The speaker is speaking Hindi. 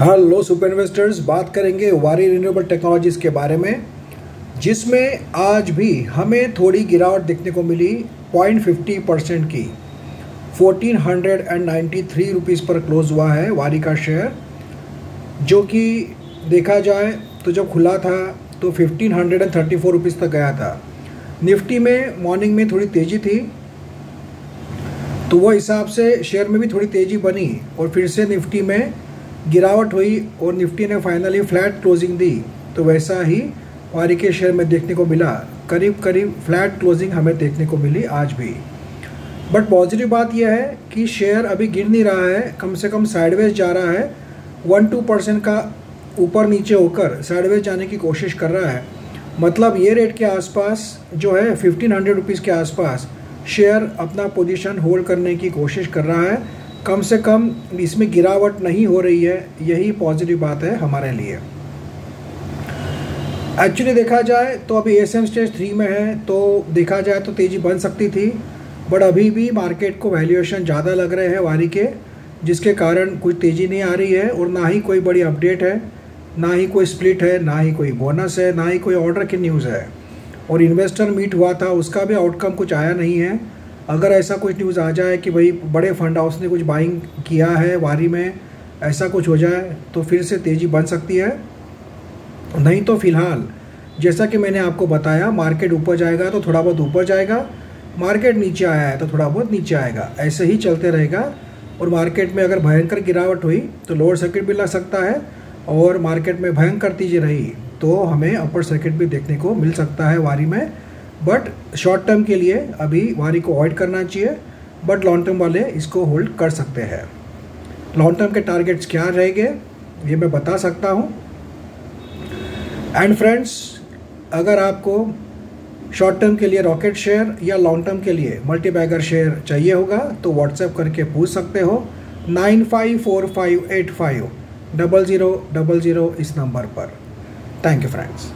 हेलो सुपर इन्वेस्टर्स बात करेंगे वारी रिन्यूएबल टेक्नोलॉजीज़ के बारे में, जिसमें आज भी हमें थोड़ी गिरावट देखने को मिली 0.50 परसेंट की। Fourteen hundred and ninety three rupees पर क्लोज हुआ है वारी का शेयर। जो कि देखा जाए तो जब खुला था तो fifteen hundred and thirty four rupees तक गया था। निफ्टी में मॉर्निंग में थोड़ी तेज़ी थी तो वह हिसाब से शेयर में भी थोड़ी तेज़ी बनी और फिर से निफ्टी में गिरावट हुई और निफ्टी ने फाइनली फ्लैट क्लोजिंग दी। तो वैसा ही वारी के शेयर में देखने को मिला। करीब करीब फ्लैट क्लोजिंग हमें देखने को मिली आज भी। बट पॉजिटिव बात यह है कि शेयर अभी गिर नहीं रहा है। कम से कम साइडवेज जा रहा है। वन टू परसेंट का ऊपर नीचे होकर साइडवेज जाने की कोशिश कर रहा है। मतलब ये रेट के आसपास जो है फिफ्टीन हंड्रेड रुपीज़ के आसपास शेयर अपना पोजीशन होल्ड करने की कोशिश कर रहा है। कम से कम इसमें गिरावट नहीं हो रही है, यही पॉजिटिव बात है हमारे लिए। एक्चुअली देखा जाए तो अभी एस एम स्टेज थ्री में है तो देखा जाए तो तेज़ी बन सकती थी बट अभी भी मार्केट को वैल्यूएशन ज़्यादा लग रहे हैं वारी के, जिसके कारण कुछ तेज़ी नहीं आ रही है और ना ही कोई बड़ी अपडेट है, ना ही कोई स्प्लिट है, ना ही कोई बोनस है, ना ही कोई ऑर्डर की न्यूज़ है। और इन्वेस्टर मीट हुआ था, उसका भी आउटकम कुछ आया नहीं है अगर ऐसा कुछ न्यूज़ आ जाए कि भाई बड़े फंड हाउस ने कुछ बाइंग किया है वारी में, ऐसा कुछ हो जाए तो फिर से तेज़ी बन सकती है। नहीं तो फ़िलहाल, जैसा कि मैंने आपको बताया मार्केट ऊपर जाएगा तो थोड़ा बहुत ऊपर जाएगा मार्केट नीचे आया है तो थोड़ा बहुत नीचे आएगा, ऐसे ही चलते रहेगा। और मार्केट में अगर भयंकर गिरावट हुई तो लोअर सर्किट भी लग सकता है, और मार्केट में भयंकर तेज़ी रही तो हमें अपर सर्किट भी देखने को मिल सकता है वारी में। बट शॉर्ट टर्म के लिए अभी वारी को अवॉइड करना चाहिए बट लॉन्ग टर्म वाले इसको होल्ड कर सकते हैं। लॉन्ग टर्म के टारगेट्स क्या रहेंगे, ये मैं बता सकता हूँ। एंड फ्रेंड्स अगर आपको शॉर्ट टर्म के लिए रॉकेट शेयर या लॉन्ग टर्म के लिए मल्टी बैगर शेयर चाहिए होगा तो व्हाट्सएप करके पूछ सकते हो। Nine five four five eight five double zero double zero इस नंबर पर। Thank you friends